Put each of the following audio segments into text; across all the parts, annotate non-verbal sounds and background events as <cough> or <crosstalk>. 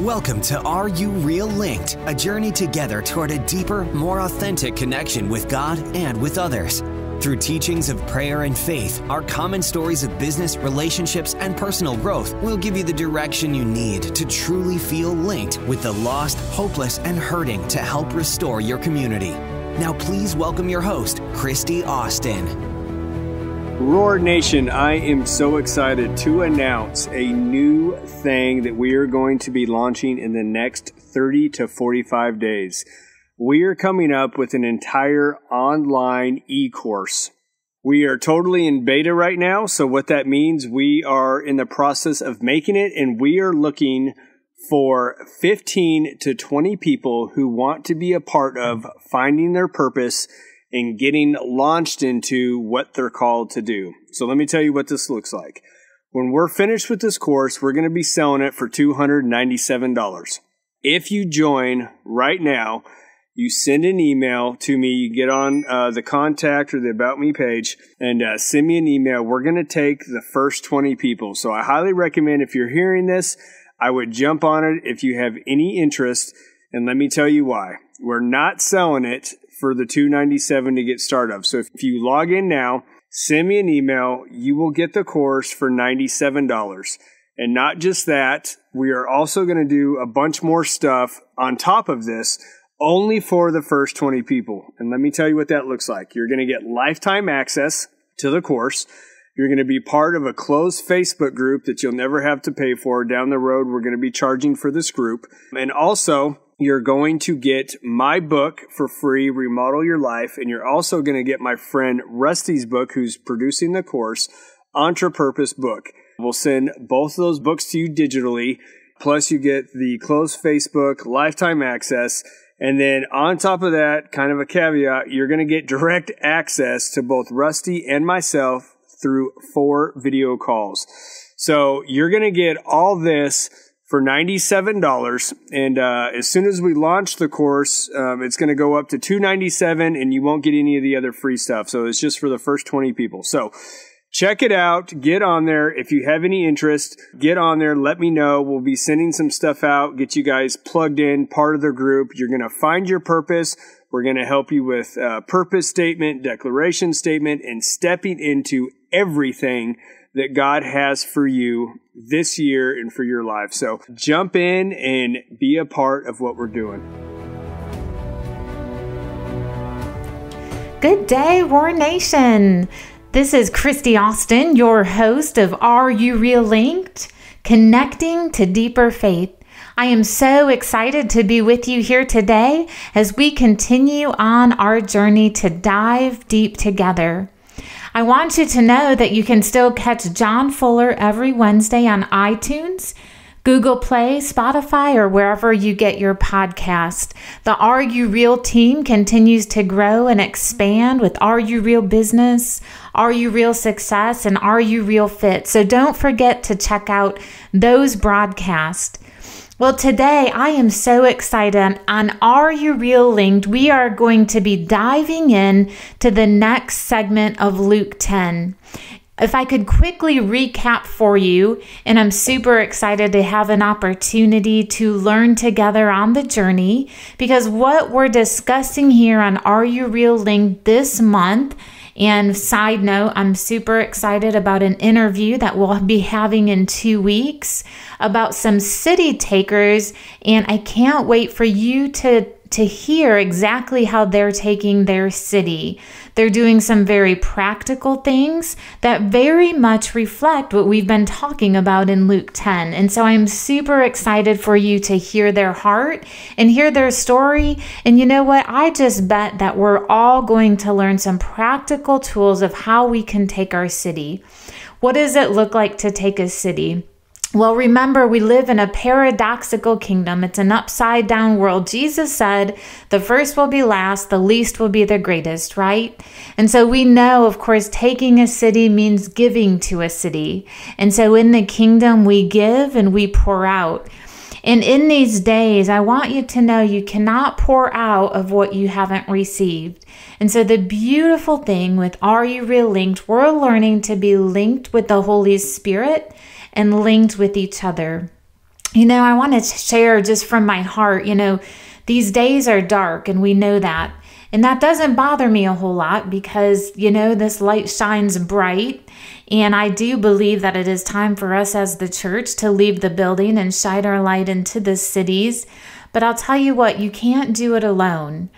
Welcome to Are You Real Linked, a journey together toward a deeper, more authentic connection with God and with others. Through teachings of prayer and faith, our common stories of business, relationships, and personal growth will give you the direction you need to truly feel linked with the lost, hopeless, and hurting to help restore your community. Now, please welcome your host, Christy Austin. Roar Nation, I am so excited to announce a new thing that we are going to be launching in the next 30 to 45 days. We are coming up with an entire online e course. We are totally in beta right now. So, what that means, we are in the process of making it and we are looking for 15 to 20 people who want to be a part of finding their purpose and getting launched into what they're called to do. So let me tell you what this looks like. When we're finished with this course, we're going to be selling it for $297. If you join right now, you send an email to me, you get on uh, the contact or the about me page and uh, send me an email. We're going to take the first 20 people. So I highly recommend if you're hearing this, I would jump on it if you have any interest. And let me tell you why. We're not selling it for the 297 to get started. So if you log in now, send me an email, you will get the course for $97. And not just that, we are also going to do a bunch more stuff on top of this only for the first 20 people. And let me tell you what that looks like. You're going to get lifetime access to the course. You're going to be part of a closed Facebook group that you'll never have to pay for. Down the road, we're going to be charging for this group. And also, you're going to get my book for free, Remodel Your Life, and you're also going to get my friend Rusty's book, who's producing the course, Entrepurpose book. We'll send both of those books to you digitally. Plus, you get the closed Facebook, lifetime access. And then on top of that, kind of a caveat, you're going to get direct access to both Rusty and myself through four video calls. So you're going to get all this for $97. And uh, as soon as we launch the course, um, it's going to go up to 297 and you won't get any of the other free stuff. So it's just for the first 20 people. So check it out. Get on there. If you have any interest, get on there. Let me know. We'll be sending some stuff out, get you guys plugged in, part of the group. You're going to find your purpose. We're going to help you with a purpose statement, declaration statement, and stepping into everything that God has for you this year and for your life. So jump in and be a part of what we're doing. Good day, War Nation. This is Christy Austin, your host of Are You Real Linked? Connecting to Deeper Faith. I am so excited to be with you here today as we continue on our journey to dive deep together. I want you to know that you can still catch John Fuller every Wednesday on iTunes. Google Play, Spotify, or wherever you get your podcast. The Are You Real team continues to grow and expand with Are You Real Business, Are You Real Success, and Are You Real Fit. So don't forget to check out those broadcasts. Well, today I am so excited. On Are You Real Linked, we are going to be diving in to the next segment of Luke 10. If I could quickly recap for you, and I'm super excited to have an opportunity to learn together on the journey because what we're discussing here on Are You Real Linked this month and side note, I'm super excited about an interview that we'll be having in two weeks about some city takers. And I can't wait for you to to hear exactly how they're taking their city. They're doing some very practical things that very much reflect what we've been talking about in Luke 10. And so I'm super excited for you to hear their heart and hear their story. And you know what? I just bet that we're all going to learn some practical tools of how we can take our city. What does it look like to take a city? Well, remember, we live in a paradoxical kingdom. It's an upside down world. Jesus said, the first will be last, the least will be the greatest, right? And so we know, of course, taking a city means giving to a city. And so in the kingdom, we give and we pour out. And in these days, I want you to know you cannot pour out of what you haven't received. And so, the beautiful thing with Are You Real Linked, we're learning to be linked with the Holy Spirit and linked with each other. You know, I want to share just from my heart, you know, these days are dark and we know that. And that doesn't bother me a whole lot because, you know, this light shines bright. And I do believe that it is time for us as the church to leave the building and shine our light into the cities. But I'll tell you what, you can't do it alone.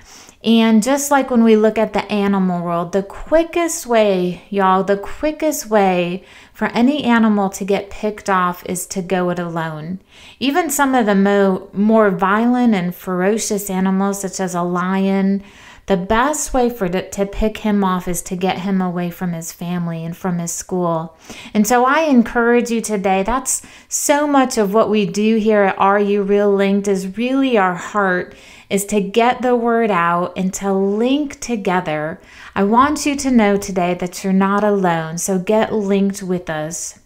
And just like when we look at the animal world, the quickest way, y'all, the quickest way for any animal to get picked off is to go it alone. Even some of the mo- more violent and ferocious animals, such as a lion, the best way for to, to pick him off is to get him away from his family and from his school. And so I encourage you today. That's so much of what we do here at Are You Real Linked is really our heart is to get the word out and to link together. I want you to know today that you're not alone. So get linked with us.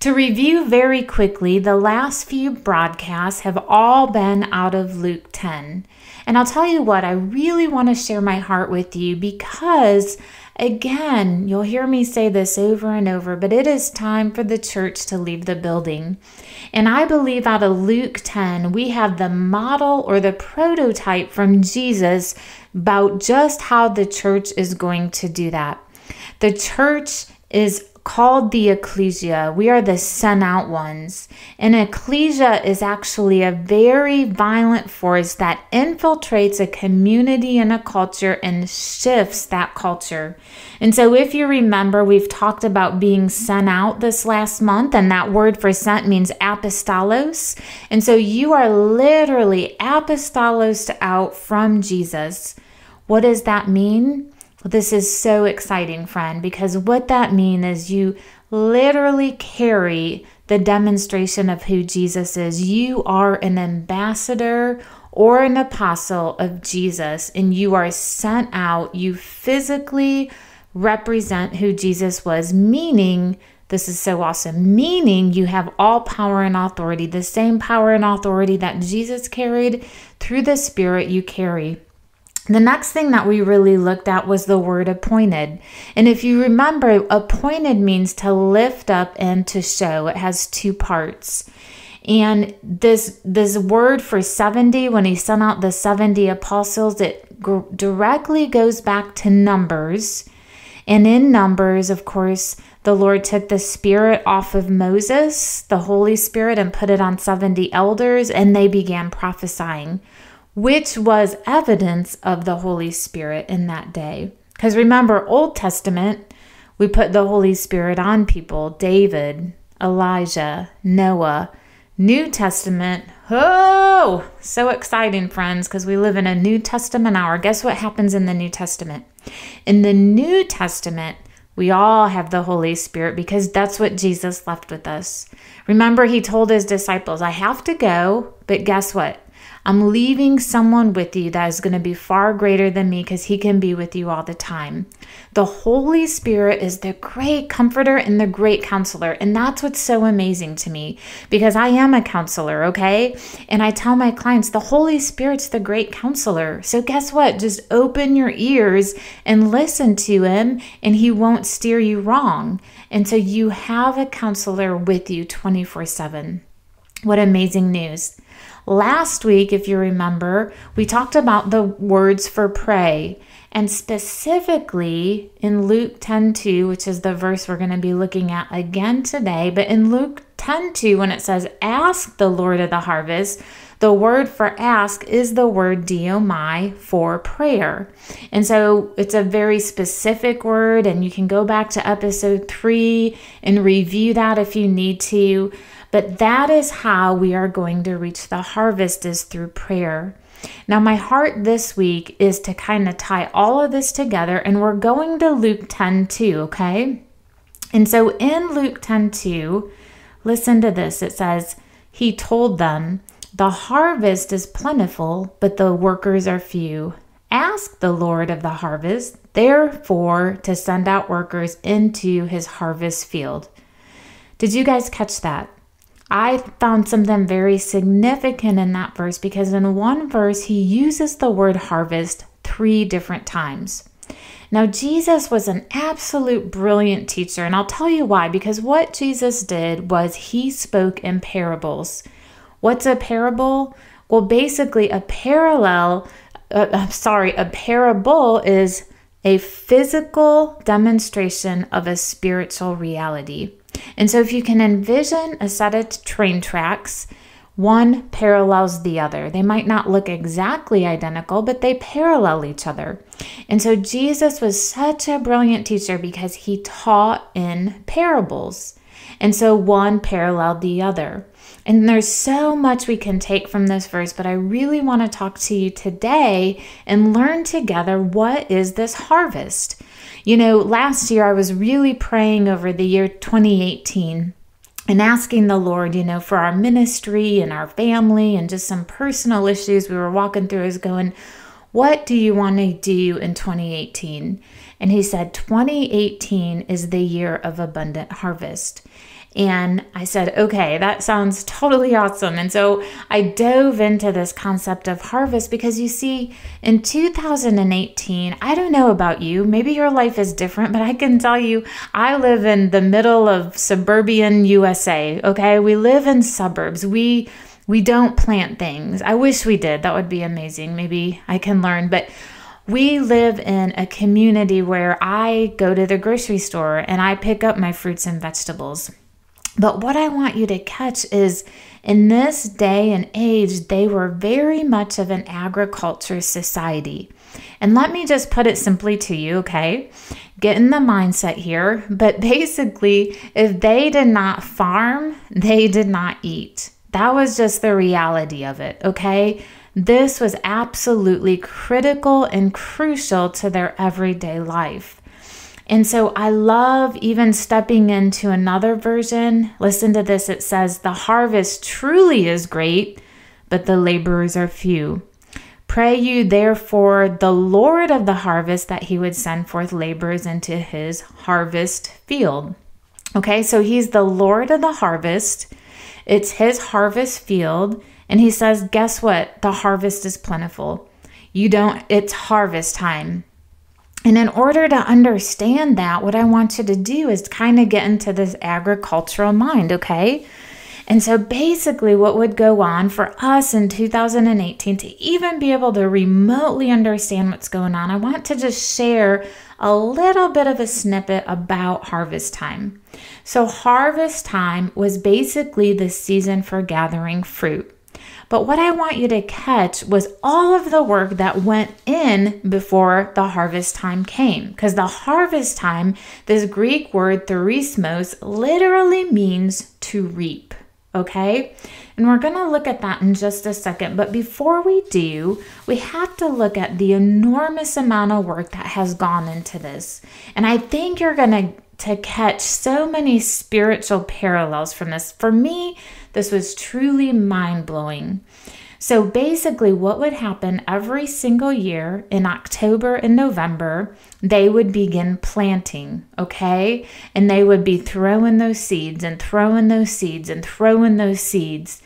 To review very quickly, the last few broadcasts have all been out of Luke 10. And I'll tell you what, I really want to share my heart with you because, again, you'll hear me say this over and over, but it is time for the church to leave the building. And I believe out of Luke 10, we have the model or the prototype from Jesus about just how the church is going to do that. The church is called the ecclesia. We are the sent out ones. And ecclesia is actually a very violent force that infiltrates a community and a culture and shifts that culture. And so, if you remember, we've talked about being sent out this last month, and that word for sent means apostolos. And so, you are literally apostolos out from Jesus. What does that mean? This is so exciting, friend, because what that means is you literally carry the demonstration of who Jesus is. You are an ambassador or an apostle of Jesus, and you are sent out. You physically represent who Jesus was, meaning, this is so awesome, meaning you have all power and authority, the same power and authority that Jesus carried through the Spirit you carry. The next thing that we really looked at was the word appointed. And if you remember, appointed means to lift up and to show. It has two parts. And this this word for 70 when he sent out the 70 apostles, it directly goes back to numbers. And in numbers, of course, the Lord took the spirit off of Moses, the Holy Spirit, and put it on 70 elders, and they began prophesying which was evidence of the Holy Spirit in that day. Because remember, Old Testament, we put the Holy Spirit on people David, Elijah, Noah. New Testament, oh, so exciting, friends, because we live in a New Testament hour. Guess what happens in the New Testament? In the New Testament, we all have the Holy Spirit because that's what Jesus left with us. Remember, he told his disciples, I have to go, but guess what? I'm leaving someone with you that is going to be far greater than me because he can be with you all the time. The Holy Spirit is the great comforter and the great counselor. And that's what's so amazing to me because I am a counselor, okay? And I tell my clients the Holy Spirit's the great counselor. So guess what? Just open your ears and listen to him, and he won't steer you wrong. And so you have a counselor with you 24 7. What amazing news. Last week, if you remember, we talked about the words for pray. And specifically in Luke 10 2, which is the verse we're going to be looking at again today, but in Luke 10 2, when it says, Ask the Lord of the harvest, the word for ask is the word deomai for prayer. And so it's a very specific word, and you can go back to episode three and review that if you need to. But that is how we are going to reach the harvest is through prayer. Now, my heart this week is to kind of tie all of this together, and we're going to Luke 10 2, okay? And so in Luke 10 2, listen to this. It says, He told them, The harvest is plentiful, but the workers are few. Ask the Lord of the harvest, therefore, to send out workers into his harvest field. Did you guys catch that? I found something very significant in that verse because in one verse he uses the word harvest three different times. Now, Jesus was an absolute brilliant teacher, and I'll tell you why. Because what Jesus did was he spoke in parables. What's a parable? Well, basically, a parallel, uh, I'm uh, sorry, a parable is a physical demonstration of a spiritual reality. And so, if you can envision a set of train tracks, one parallels the other. They might not look exactly identical, but they parallel each other. And so Jesus was such a brilliant teacher because he taught in parables. And so one paralleled the other. And there's so much we can take from this verse, but I really want to talk to you today and learn together what is this harvest. You know, last year I was really praying over the year 2018 and asking the Lord, you know, for our ministry and our family and just some personal issues we were walking through is going, what do you want to do in 2018? And he said, 2018 is the year of abundant harvest. And I said, okay, that sounds totally awesome. And so I dove into this concept of harvest because you see, in 2018, I don't know about you, maybe your life is different, but I can tell you, I live in the middle of suburban USA. Okay. We live in suburbs. We, we don't plant things. I wish we did. That would be amazing. Maybe I can learn. But we live in a community where I go to the grocery store and I pick up my fruits and vegetables. But what I want you to catch is in this day and age, they were very much of an agriculture society. And let me just put it simply to you, okay? Get in the mindset here. But basically, if they did not farm, they did not eat. That was just the reality of it, okay? This was absolutely critical and crucial to their everyday life. And so I love even stepping into another version. Listen to this it says, The harvest truly is great, but the laborers are few. Pray you therefore the Lord of the harvest that he would send forth laborers into his harvest field. Okay, so he's the Lord of the harvest. It's his harvest field. And he says, guess what? The harvest is plentiful. You don't, it's harvest time. And in order to understand that, what I want you to do is kind of get into this agricultural mind, okay? And so basically, what would go on for us in 2018 to even be able to remotely understand what's going on, I want to just share a little bit of a snippet about harvest time. So, harvest time was basically the season for gathering fruit. But what I want you to catch was all of the work that went in before the harvest time came. Because the harvest time, this Greek word therismos, literally means to reap. Okay? And we're going to look at that in just a second. But before we do, we have to look at the enormous amount of work that has gone into this. And I think you're going to to catch so many spiritual parallels from this. For me, this was truly mind blowing. So basically, what would happen every single year in October and November, they would begin planting, okay? And they would be throwing those seeds and throwing those seeds and throwing those seeds.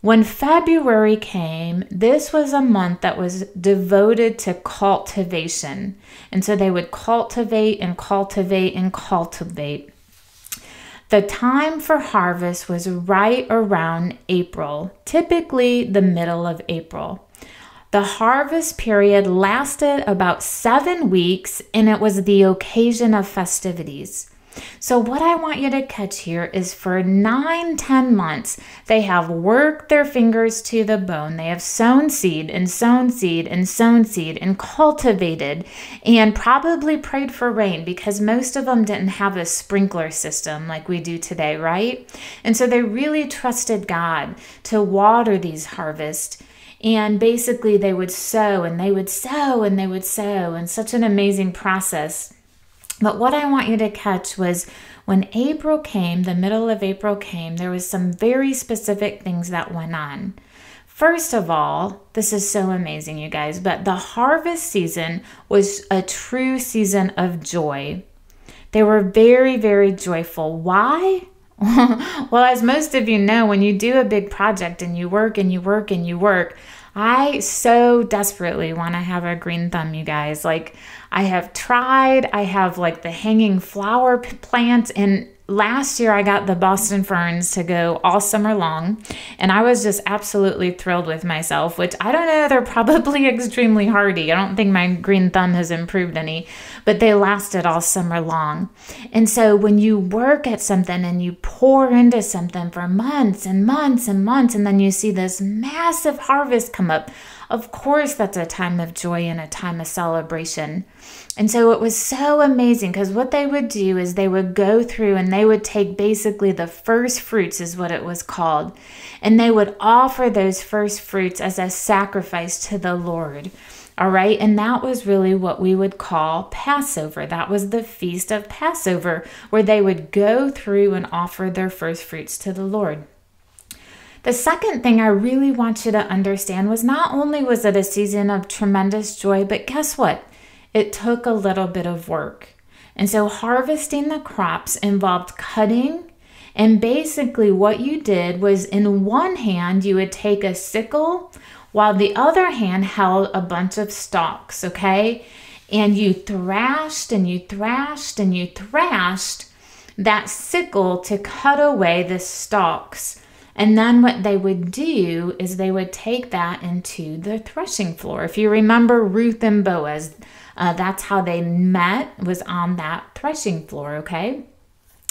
When February came, this was a month that was devoted to cultivation. And so they would cultivate and cultivate and cultivate. The time for harvest was right around April, typically the middle of April. The harvest period lasted about seven weeks and it was the occasion of festivities. So, what I want you to catch here is for nine, ten months, they have worked their fingers to the bone. They have sown seed and sown seed and sown seed and cultivated and probably prayed for rain because most of them didn't have a sprinkler system like we do today, right? And so they really trusted God to water these harvests. And basically, they would sow and they would sow and they would sow, and such an amazing process. But what I want you to catch was when April came, the middle of April came, there was some very specific things that went on. First of all, this is so amazing, you guys, but the harvest season was a true season of joy. They were very, very joyful. Why? <laughs> well, as most of you know, when you do a big project and you work and you work and you work, I so desperately want to have a green thumb, you guys. Like, I have tried, I have like the hanging flower plants, and last year I got the Boston ferns to go all summer long, and I was just absolutely thrilled with myself, which I don't know, they're <laughs> probably extremely hardy. I don't think my green thumb has improved any, but they lasted all summer long. And so when you work at something and you pour into something for months and months and months, and then you see this massive harvest come up, of course, that's a time of joy and a time of celebration. And so it was so amazing because what they would do is they would go through and they would take basically the first fruits, is what it was called, and they would offer those first fruits as a sacrifice to the Lord. All right. And that was really what we would call Passover. That was the feast of Passover, where they would go through and offer their first fruits to the Lord. The second thing I really want you to understand was not only was it a season of tremendous joy, but guess what? It took a little bit of work. And so harvesting the crops involved cutting. And basically, what you did was in one hand, you would take a sickle, while the other hand held a bunch of stalks, okay? And you thrashed and you thrashed and you thrashed that sickle to cut away the stalks. And then what they would do is they would take that into the threshing floor. If you remember Ruth and Boaz, uh, that's how they met, was on that threshing floor, okay?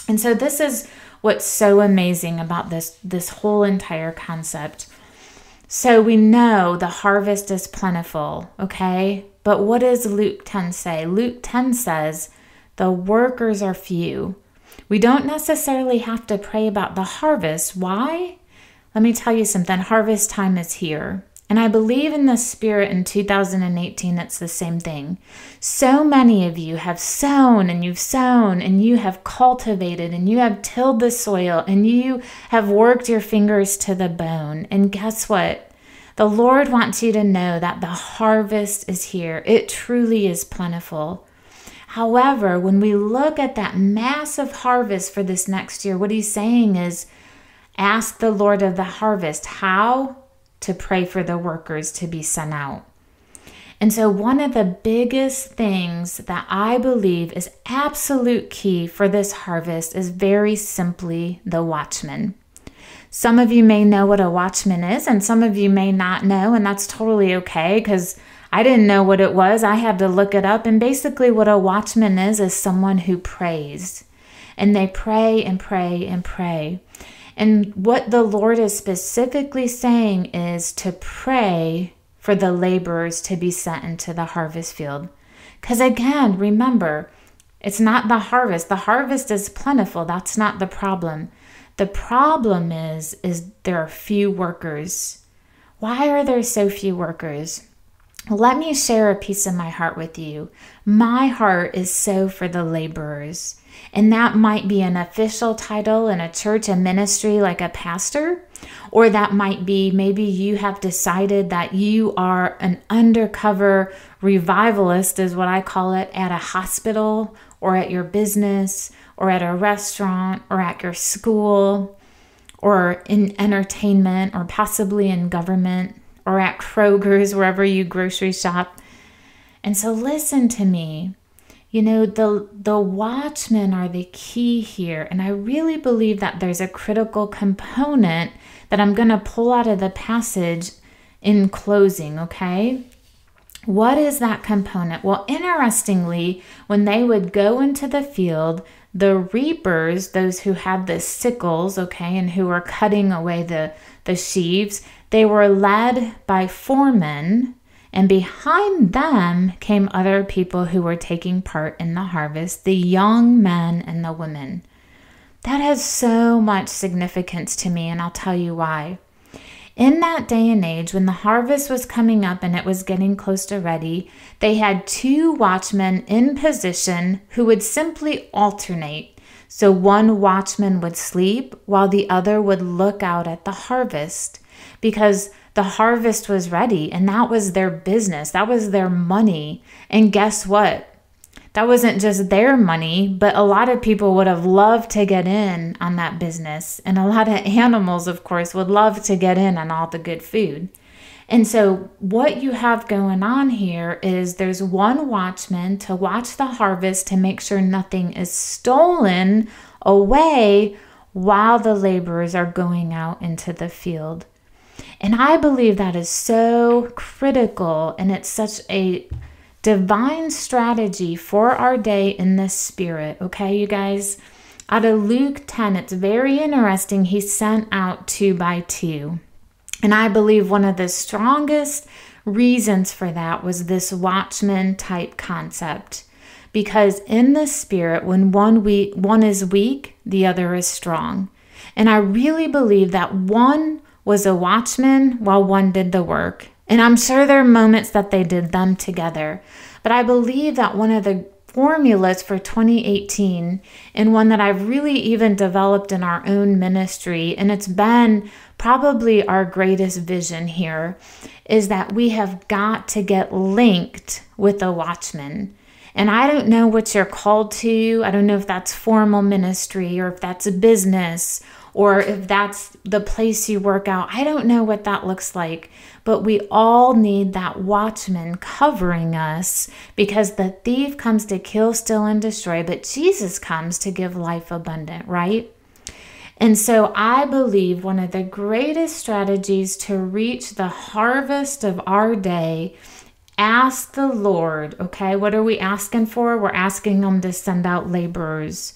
And so this is what's so amazing about this this whole entire concept. So we know the harvest is plentiful, okay? But what does Luke 10 say? Luke 10 says, the workers are few. We don't necessarily have to pray about the harvest. Why? Let me tell you something harvest time is here. And I believe in the spirit in 2018, it's the same thing. So many of you have sown and you've sown and you have cultivated and you have tilled the soil and you have worked your fingers to the bone. And guess what? The Lord wants you to know that the harvest is here. It truly is plentiful. However, when we look at that massive harvest for this next year, what he's saying is ask the Lord of the harvest how to pray for the workers to be sent out. And so, one of the biggest things that I believe is absolute key for this harvest is very simply the watchman. Some of you may know what a watchman is, and some of you may not know, and that's totally okay because I didn't know what it was. I had to look it up. And basically, what a watchman is, is someone who prays. And they pray and pray and pray. And what the Lord is specifically saying is to pray for the laborers to be sent into the harvest field. Because again, remember, it's not the harvest. The harvest is plentiful. That's not the problem. The problem is is there are few workers. Why are there so few workers? Let me share a piece of my heart with you. My heart is so for the laborers. And that might be an official title in a church, a ministry like a pastor, or that might be maybe you have decided that you are an undercover revivalist, is what I call it, at a hospital or at your business or at a restaurant or at your school or in entertainment or possibly in government or at Kroger's, wherever you grocery shop. And so listen to me. You know, the the watchmen are the key here, and I really believe that there's a critical component that I'm going to pull out of the passage in closing, okay? What is that component? Well, interestingly, when they would go into the field, the reapers, those who had the sickles, okay, and who were cutting away the, the sheaves, they were led by foremen, and behind them came other people who were taking part in the harvest, the young men and the women. That has so much significance to me, and I'll tell you why. In that day and age, when the harvest was coming up and it was getting close to ready, they had two watchmen in position who would simply alternate. So one watchman would sleep while the other would look out at the harvest because the harvest was ready and that was their business. That was their money. And guess what? That wasn't just their money, but a lot of people would have loved to get in on that business. And a lot of <laughs> animals, of course, would love to get in on all the good food. And so, what you have going on here is there's one watchman to watch the harvest to make sure nothing is stolen away while the laborers are going out into the field. And I believe that is so critical and it's such a divine strategy for our day in the spirit. Okay, you guys? Out of Luke 10, it's very interesting. He sent out two by two. And I believe one of the strongest reasons for that was this watchman type concept. Because in the spirit, when one weak, one is weak, the other is strong. And I really believe that one was a watchman while one did the work. And I'm sure there are moments that they did them together. But I believe that one of the formulas for 2018 and one that I've really even developed in our own ministry, and it's been probably our greatest vision here, is that we have got to get linked with the watchman. And I don't know what you're called to. I don't know if that's formal ministry or if that's a business or if that's the place you work out. I don't know what that looks like, but we all need that watchman covering us because the thief comes to kill, steal, and destroy, but Jesus comes to give life abundant, right? And so I believe one of the greatest strategies to reach the harvest of our day ask the Lord, okay? What are we asking for? We're asking Him to send out laborers.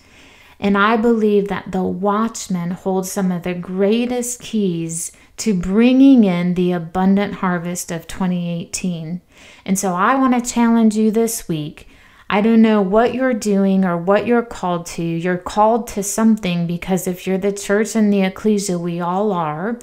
And I believe that the watchman holds some of the greatest keys to bringing in the abundant harvest of 2018. And so I want to challenge you this week. I don't know what you're doing or what you're called to. You're called to something because if you're the church and the ecclesia, we all are.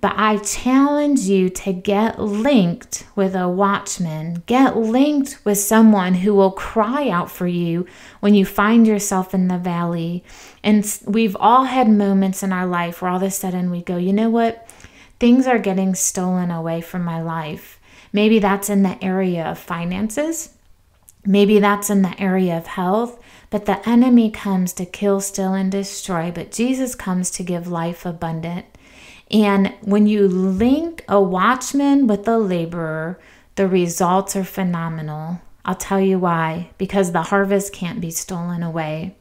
But I challenge you to get linked with a watchman, get linked with someone who will cry out for you when you find yourself in the valley. And we've all had moments in our life where all of a sudden we go, you know what? Things are getting stolen away from my life. Maybe that's in the area of finances. Maybe that's in the area of health. But the enemy comes to kill, steal, and destroy. But Jesus comes to give life abundant. And when you link a watchman with a laborer, the results are phenomenal. I'll tell you why because the harvest can't be stolen away.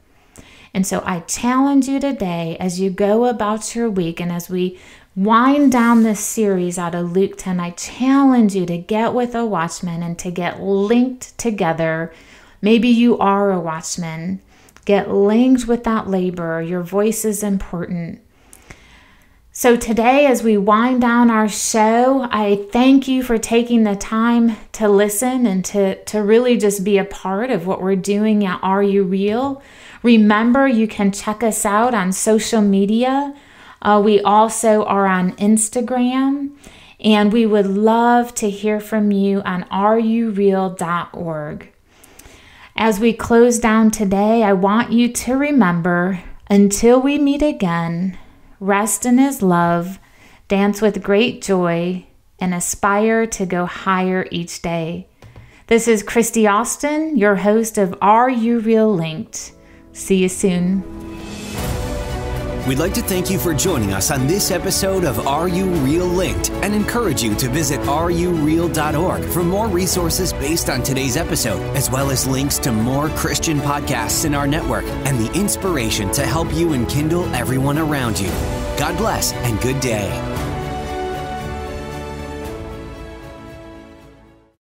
And so I challenge you today as you go about your week and as we wind down this series out of Luke 10, I challenge you to get with a watchman and to get linked together. Maybe you are a watchman. Get linked with that laborer. Your voice is important. So, today, as we wind down our show, I thank you for taking the time to listen and to, to really just be a part of what we're doing at Are You Real? Remember, you can check us out on social media. Uh, we also are on Instagram, and we would love to hear from you on areyoureal.org. As we close down today, I want you to remember until we meet again rest in His love, dance with great joy, and aspire to go higher each day. This is Christy Austin, your host of Are You Real Linked. See you soon. We'd like to thank you for joining us on this episode of Are You Real Linked and encourage you to visit areyoureal.org for more resources based on today's episode, as well as links to more Christian podcasts in our network and the inspiration to help you enkindle everyone around you. God bless and good day.